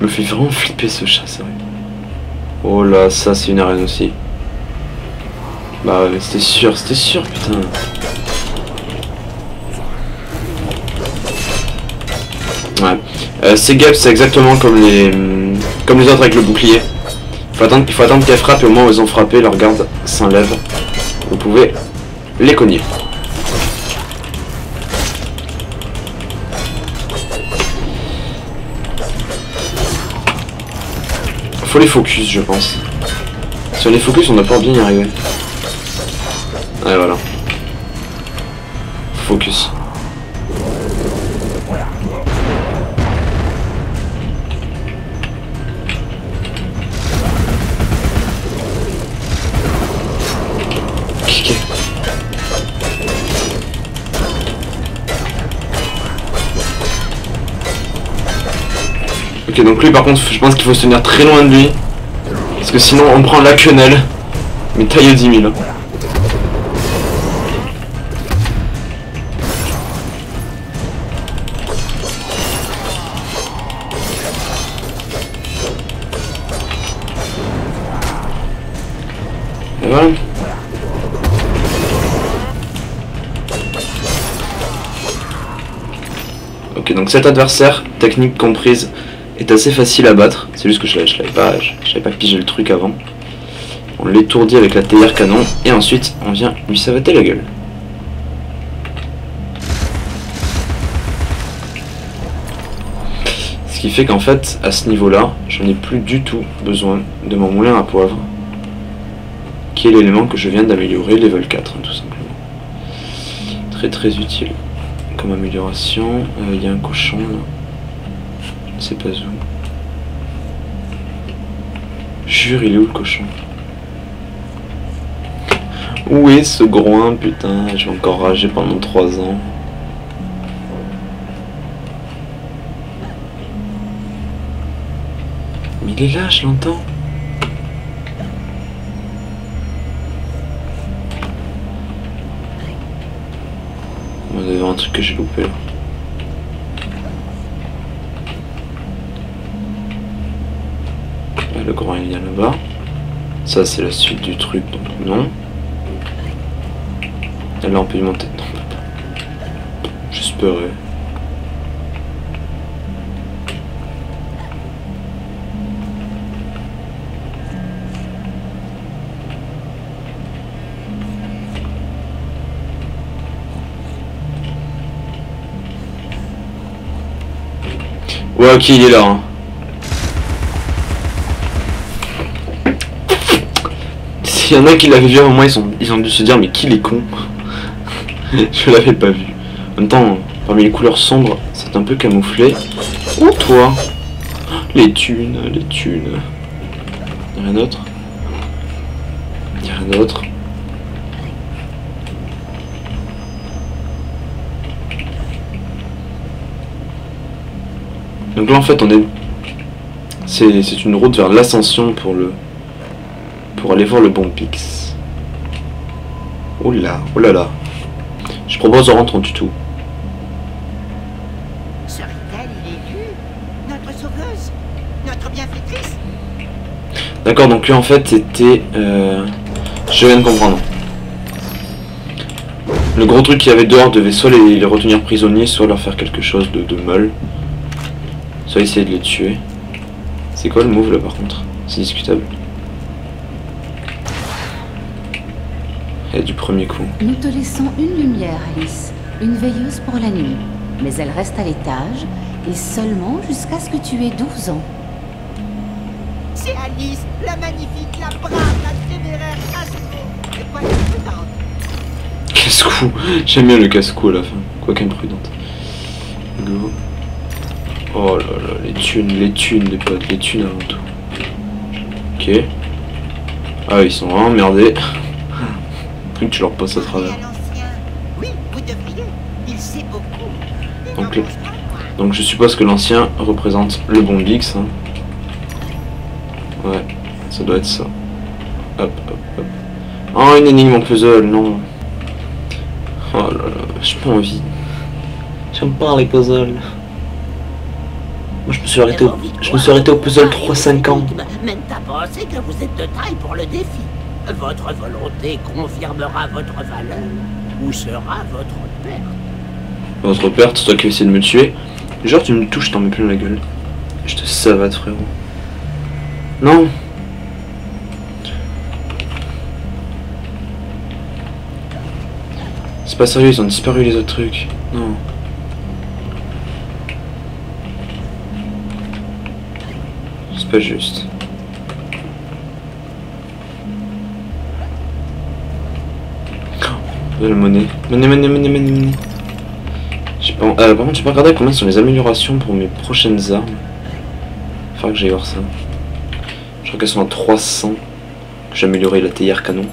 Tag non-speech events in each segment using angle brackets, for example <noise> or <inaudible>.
Me fait vraiment flipper ce chat, c'est vrai. Oh là, ça c'est une arène aussi. Bah ouais, c'était sûr, c'était sûr, putain. Ouais. Euh, ces gaps, c'est exactement comme les comme les autres avec le bouclier. Faut attendre, il faut attendre qu'elles frappent et au moment où elles ont frappé, leur garde s'enlève. Vous pouvez les cogner. Faut les focus, je pense. Si on les focus, on doit pas bien y arriver. Ouais, voilà. Focus. Donc lui par contre, je pense qu'il faut se tenir très loin de lui. Parce que sinon on prend la quenelle. Mais taille 10 000. Et voilà. Ok, donc cet adversaire, technique comprise, est assez facile à battre. C'est juste que je l'avais pas, je, pas pigé le truc avant. On l'étourdit avec la théière canon et ensuite on vient lui savater la gueule. Ce qui fait qu'en fait, à ce niveau-là, je n'ai plus du tout besoin de mon moulin à poivre, qui est l'élément que je viens d'améliorer, level 4, hein, tout simplement. Très très utile comme amélioration. Euh, il y a un cochon là. Je ne sais pas où. Jure, il est où le cochon? Où est ce groin, putain? Je vais encore rager pendant 3 ans. Mais il est là, je l'entends. On va avoir un truc que j'ai loupé là. Il vient là-bas. Ça c'est la suite du truc, donc non. Et là on peut y monter. Non, J'espérais. Ouais, ok, est là. Hein. S'il y en a qui l'avaient vu un moment, ils ont, ils ont dû se dire mais qui est con Je l'avais pas vu. En même temps, parmi les couleurs sombres, c'est un peu camouflé. Ou toi? Les thunes, les thunes. Y'a rien d'autre? Y'a rien d'autre? Donc là en fait on est... C'est une route vers l'ascension pour le pour aller voir le bon Pix. Oh là, oh là là. Je propose de rentrer en tuto. D'accord, donc lui en fait c'était... Euh, je viens de comprendre. Le gros truc qu'il y avait dehors devait soit les, retenir prisonniers, soit leur faire quelque chose de, de molle. Soit essayer de les tuer. C'est quoi le move là par contre? C'est discutable. Et du premier coup. Nous te laissons une lumière, Alice. Une veilleuse pour la nuit. Mais elle reste à l'étage, et seulement jusqu'à ce que tu aies 12 ans. C'est Alice, la magnifique, la brave, la téméraire casse-cou. Et prudente Casse-cou J'aime bien le casse-cou à la fin. Quoi qu'imprudente. Go. Oh là là, les thunes, les thunes, les potes, les thunes avant tout. Ok. Ah, ils sont vraiment leur passes à travers. Donc, donc je suppose que l'ancien représente le bon Bix. Hein. Ouais, ça doit être ça. Hop, hop, hop. Oh, une énigme en puzzle, non. Oh là là, j'ai pas envie. J'aime pas les puzzles. Moi, je me suis arrêté au, je me suis arrêté au puzzle 3-5 ans. Mène à penser que vous êtes de taille pour le défi. Votre volonté confirmera votre valeur ou sera votre perte? Votre perte, toi qui essayé de me tuer. Genre, tu me touches, t'en mets plein la gueule. Je te savate, frérot. Non C'est pas sérieux, ils ont disparu les autres trucs. Non. C'est pas juste. De la monnaie. Monnaie, monnaie, monnaie, monnaie, monnaie. Pas... Euh, par contre, j'ai pas regardé combien sont les améliorations pour mes prochaines armes. Faudra que j'aille voir ça. Je crois qu'elles sont à 300. Que j'ai amélioré la théière canon.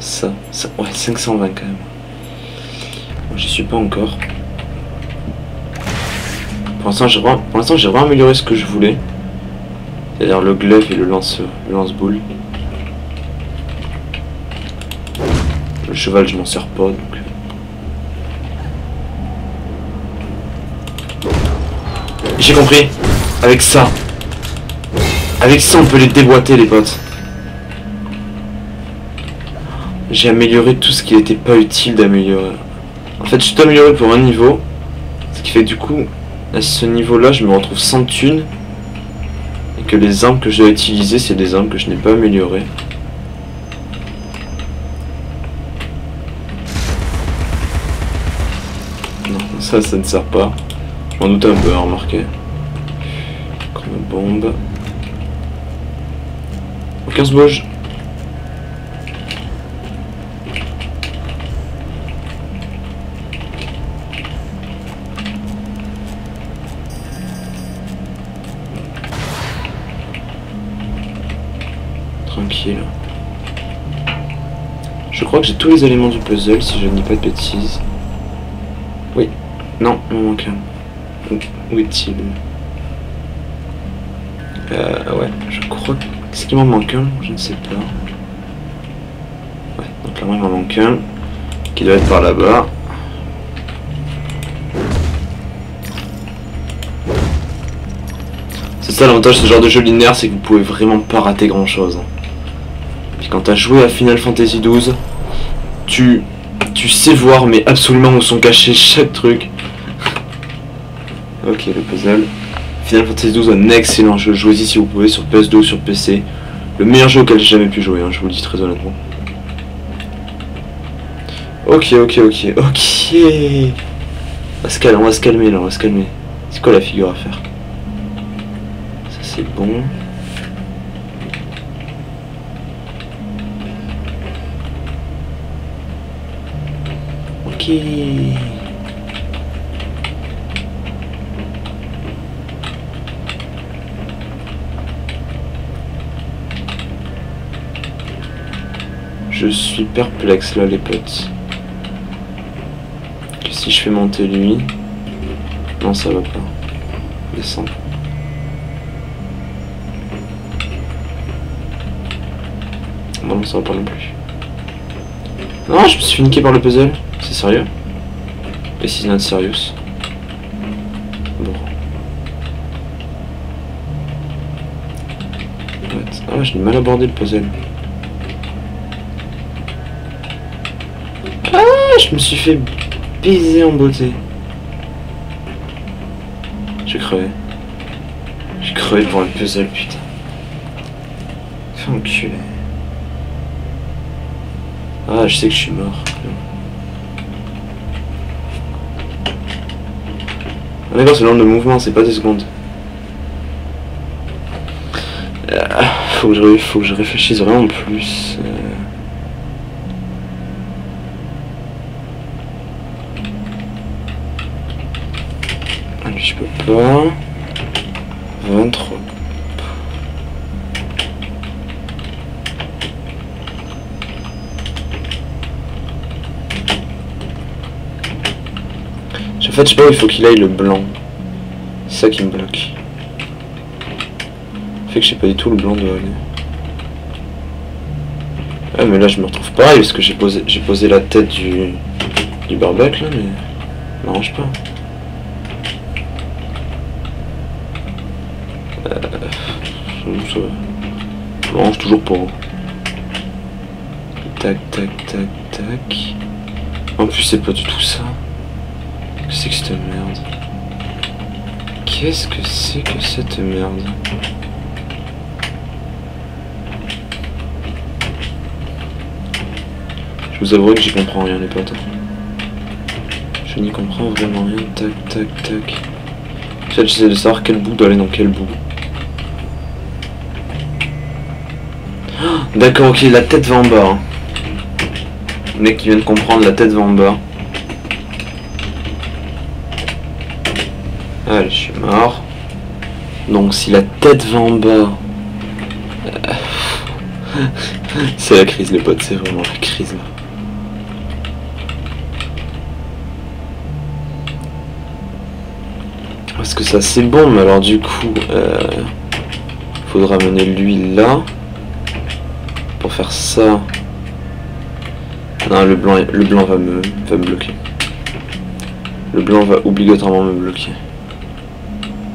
Ça, ça, ouais, 520 quand même. J'y suis pas encore. Pour l'instant, j'ai vraiment, vraiment amélioré ce que je voulais. C'est-à-dire le glaive et le lance, le lance-boule. Le cheval, je m'en sers pas, donc... J'ai compris. Avec ça. Avec ça, on peut les déboîter, les potes. J'ai amélioré tout ce qui n'était pas utile d'améliorer. En fait, j'ai tout amélioré pour un niveau. Ce qui fait du coup, à ce niveau-là, je me retrouve sans thunes. Et que les armes que je dois utiliser, c'est des armes que je n'ai pas améliorées. Ça, ça ne sert pas. Je m'en doute un peu, hein, remarquez. Comme une bombe. Aucun se bouge. Tranquille. Je crois que j'ai tous les éléments du puzzle si je ne dis pas de bêtises. Non, il manque un. Où- Où est-il? Euh, ouais, je crois. Est-ce qu'il m'en manque un? Je ne sais pas. Ouais, donc là, il m'en manque un. Qui doit être par là-bas. C'est ça l'avantage de ce genre de jeu linéaire, c'est que vous pouvez vraiment pas rater grand-chose. hein. Puis quand t'as joué à Final Fantasy XII, tu, tu sais voir mais absolument où sont cachés chaque truc. Ok, le puzzle. Final Fantasy XII, un excellent jeu. Jouez-y si vous pouvez sur PS2 ou sur PC. Le meilleur jeu auquel j'ai jamais pu jouer, hein, je vous le dis très honnêtement. Ok, ok, ok, ok. On va se calmer, on va se calmer là, on va se calmer. C'est quoi la figure à faire? Ça c'est bon. Ok. Je suis perplexe là les potes. Que si je fais monter lui... Non ça va pas. Descendre. Bon non ça va pas non plus. Non je me suis niquer par le puzzle. C'est sérieux? This is not serious. Bon. What Ah j'ai mal abordé le puzzle. Ah, je me suis fait baiser en beauté. J'ai crevé. J'ai crevé pour un puzzle, putain. Fais enculer. Ah, je sais que je suis mort. Ah, d'accord, c'est le nombre de mouvements, c'est pas des secondes. Ah, faut, que je, faut que je réfléchisse vraiment plus. euh. Ah, lui, je peux pas. 23. En fait, je sais pas il faut qu'il aille le blanc. C'est ça qui me bloque. Fait que je sais pas du tout le blanc doit aller. Ah mais là je me retrouve pareil parce que j'ai posé la tête du du barbec là mais m'arrange pas. Ça, je range toujours pour. Tac, tac, tac, tac. En plus, c'est pas du tout ça. Qu'est-ce que c'est que cette merde? Qu'est-ce que c'est que cette merde? Je vous avoue que j'y comprends rien, les potes. Je n'y comprends vraiment rien. Tac, tac, tac. J'essaie de savoir quel bout doit aller dans quel bout. D'accord, ok, la tête va en bas. hein. Mec qui vient de comprendre, la tête va en bas. Allez, je suis mort. Donc si la tête va en bas... euh, <laughs> c'est la crise les potes, c'est vraiment la crise là. Parce que ça c'est bon, mais alors du coup... Euh, faudra mener lui là. Faire ça... Non, le blanc, le blanc va, me, va me bloquer. Le blanc va obligatoirement me bloquer.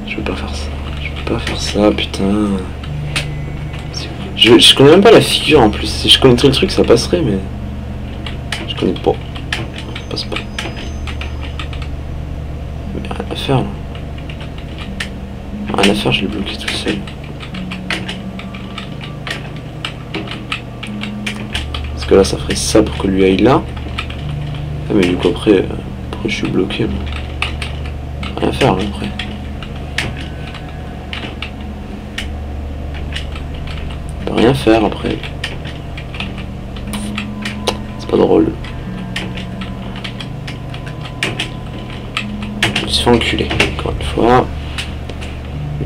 Je peux pas faire ça. Je peux pas faire ça, putain. Je, je connais même pas la figure en plus. Si je connaîtrais le truc, ça passerait, mais... Je connais pas. Passe pas. Mais rien à faire, là. Rien à faire, je l'ai bloqué tout seul. Que là, ça ferait ça pour que lui aille là. Ah, mais du coup, après, euh, après je suis bloqué. Rien faire, là, après. Rien faire, après. C'est pas drôle. Je me suis fait enculer, encore une fois.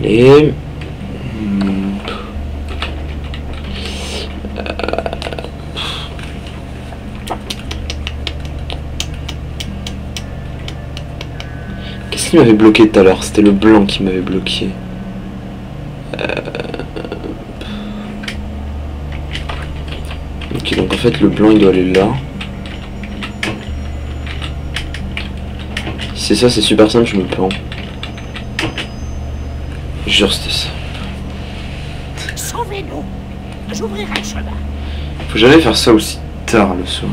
Et... Hmm. Qu'est-ce qui m'avait bloqué tout à l'heure C'était le blanc qui m'avait bloqué. Euh, Ok, donc en fait le blanc il doit aller là. Si c'est ça, c'est super simple, je me prends. Jure, c'était ça. Sauvez-nous. J'ouvrirai le chemin. Faut jamais faire ça aussi tard le soir.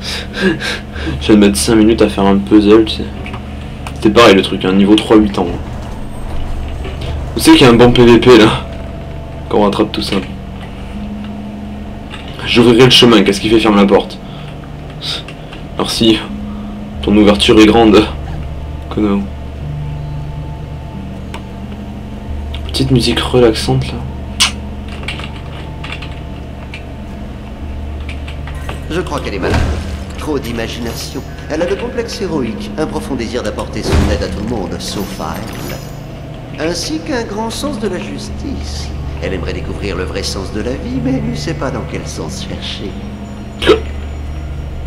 <laughs> je de mettre 5 minutes à faire un puzzle, tu sais. C'était pareil le truc, un niveau 3-8 ans. Vous savez qu'il y a un bon PVP là Quand on rattrape tout ça. J'ouvrirai le chemin, qu'est-ce qui fait ferme la porte Alors si, ton ouverture est grande, connard. Petite musique relaxante là. Je crois qu'elle est malade. Trop d'imagination. Elle a le complexe héroïque, un profond désir d'apporter son aide à tout le monde, sauf à elle. Ainsi qu'un grand sens de la justice. Elle aimerait découvrir le vrai sens de la vie, mais elle ne sait pas dans quel sens chercher.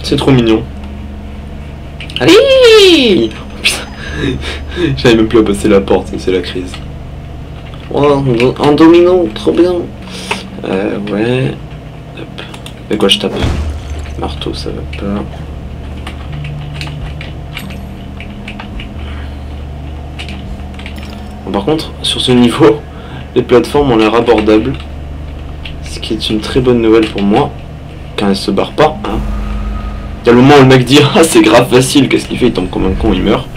C'est trop mignon. Allez Oh, putain. <laughs> J'avais même plus à passer la porte, c'est la crise. Oh, un do- un domino, trop bien. Euh, ouais. Hop. Et quoi je tape? Marteau, ça va pas. Par contre, sur ce niveau, les plateformes ont l'air abordables. Ce qui est une très bonne nouvelle pour moi. Quand elles se barrent pas, hein. Il y a le moment où le mec dit Ah, c'est grave facile, qu'est-ce qu'il fait? Il tombe comme un con, il meurt.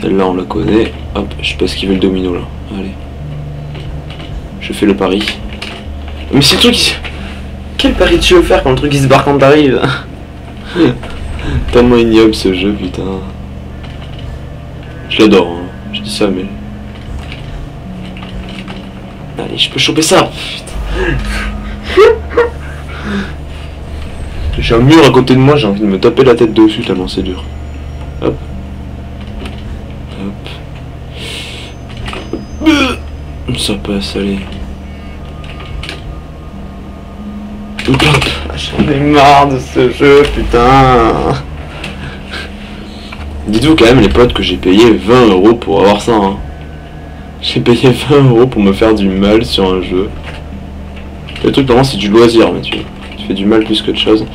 Celle-là, on la connaît. Hop, je sais pas esquiver le domino là. Allez. Je fais le pari. Mais c'est le truc. Quel pari tu veux faire quand le truc il se barre quand t'arrives? <laughs> Tellement ignoble ce jeu, putain. Je l'adore, hein. je dis ça, mais... Allez, je peux choper ça Putain. <laughs> J'ai un mur à côté de moi, j'ai envie de me taper la tête dessus tellement c'est dur. Hop. Hop. Ça passe, allez. J'en ai marre de ce jeu, putain. Dites-vous quand même les potes que j'ai payé 20 euros pour avoir ça. hein. J'ai payé 20 euros pour me faire du mal sur un jeu. Le truc normalement c'est du loisir, mais tu, tu fais du mal plus que de chose.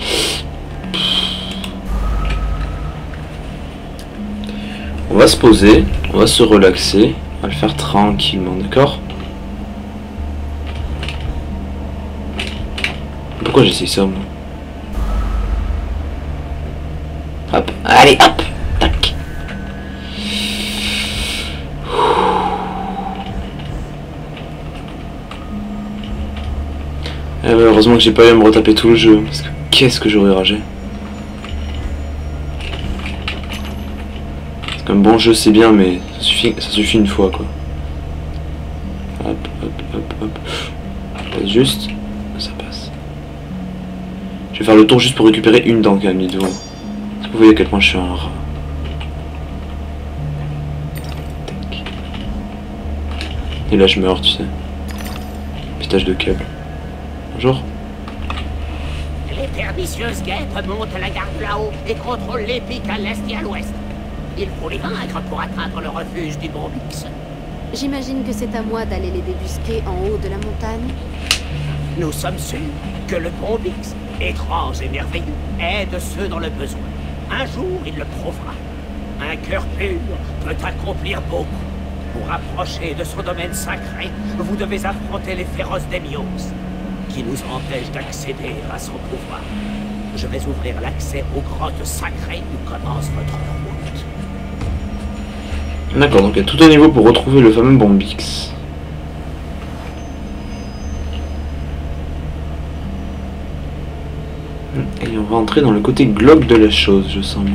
On va se poser, on va se relaxer, on va le faire tranquillement, d'accord? Pourquoi j'essaye ça, moi Hop, allez, hop Tac Eh heureusement que j'ai pas eu à me retaper tout le jeu, parce que qu'est-ce que j'aurais ragé. Qu'un bon jeu c'est bien, mais ça suffit, ça suffit une fois quoi. Hop, hop, hop, hop. Juste. Je vais faire le tour juste pour récupérer une dent quand même, mis devant. Est-ce que vous voyez à quel point je suis un rat. Et là je meurs, tu sais. Pitage de câble. Bonjour. Les pernicieuses guêtres montent la garde là-haut et contrôlent les pics à l'est et à l'ouest. Il faut les vaincre pour atteindre le refuge du Bombix. J'imagine que c'est à moi d'aller les débusquer en haut de la montagne. Nous sommes sûrs que le Bombix, étrange et merveilleux, aide ceux dans le besoin. Un jour, il le prouvera. Un cœur pur peut accomplir beaucoup. Pour approcher de son domaine sacré, vous devez affronter les féroces Demios, qui nous empêchent d'accéder à son pouvoir. Je vais ouvrir l'accès aux grottes sacrées où commence votre route. D'accord, donc tout un niveau pour retrouver le fameux Bombix. Et on va entrer dans le côté glauque de la chose, je sens.